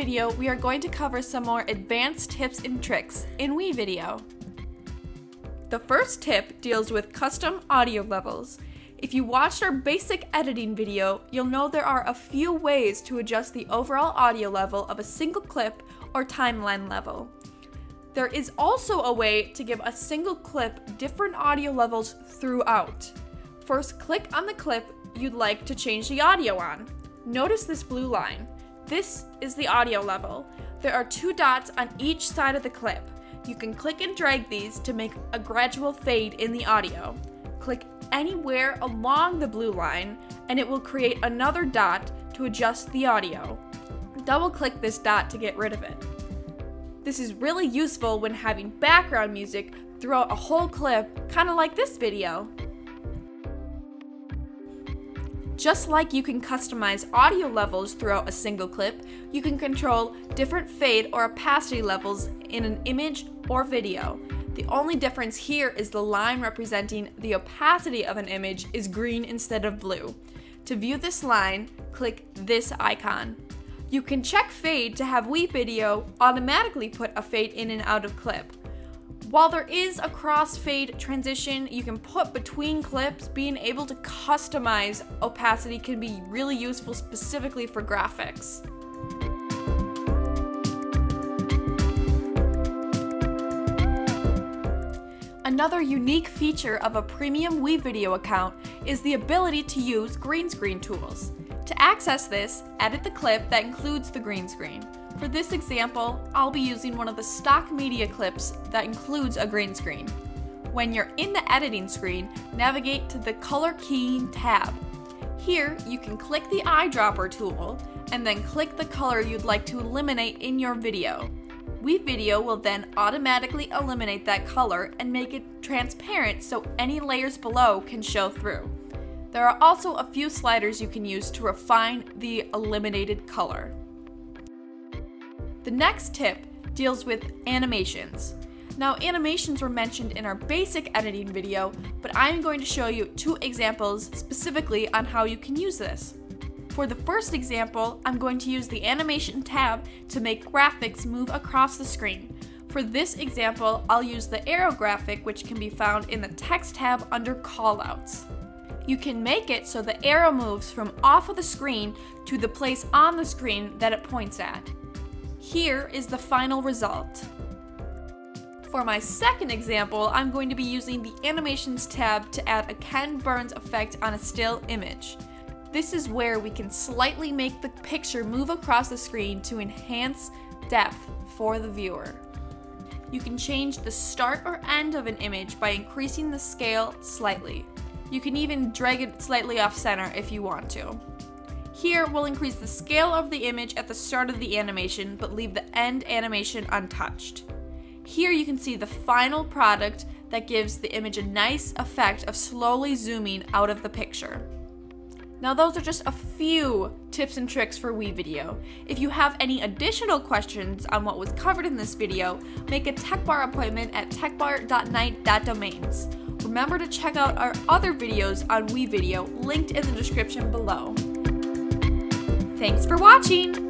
video, we are going to cover some more advanced tips and tricks in WeVideo. The first tip deals with custom audio levels. If you watched our basic editing video, you'll know there are a few ways to adjust the overall audio level of a single clip or timeline level. There is also a way to give a single clip different audio levels throughout. First, click on the clip you'd like to change the audio on. Notice this blue line. This is the audio level. There are two dots on each side of the clip. You can click and drag these to make a gradual fade in the audio. Click anywhere along the blue line and it will create another dot to adjust the audio. Double click this dot to get rid of it. This is really useful when having background music throughout a whole clip, kind of like this video. Just like you can customize audio levels throughout a single clip, you can control different fade or opacity levels in an image or video. The only difference here is the line representing the opacity of an image is green instead of blue. To view this line, click this icon. You can check fade to have WeVideo automatically put a fade in and out of clip. While there is a crossfade transition you can put between clips, being able to customize opacity can be really useful specifically for graphics. Another unique feature of a premium WeVideo account is the ability to use green screen tools. To access this, edit the clip that includes the green screen. For this example, I'll be using one of the stock media clips that includes a green screen. When you're in the editing screen, navigate to the color keying tab. Here, you can click the eyedropper tool and then click the color you'd like to eliminate in your video. WeVideo will then automatically eliminate that color and make it transparent so any layers below can show through. There are also a few sliders you can use to refine the eliminated color. The next tip deals with animations. Now animations were mentioned in our basic editing video, but I'm going to show you two examples specifically on how you can use this. For the first example, I'm going to use the animation tab to make graphics move across the screen. For this example, I'll use the arrow graphic which can be found in the text tab under callouts. You can make it so the arrow moves from off of the screen to the place on the screen that it points at. Here is the final result. For my second example, I'm going to be using the Animations tab to add a Ken Burns effect on a still image. This is where we can slightly make the picture move across the screen to enhance depth for the viewer. You can change the start or end of an image by increasing the scale slightly. You can even drag it slightly off center if you want to. Here, we'll increase the scale of the image at the start of the animation, but leave the end animation untouched. Here you can see the final product that gives the image a nice effect of slowly zooming out of the picture. Now those are just a few tips and tricks for WeVideo. If you have any additional questions on what was covered in this video, make a TechBar appointment at techbar.knight.domains. Remember to check out our other videos on WeVideo linked in the description below. Thanks for watching!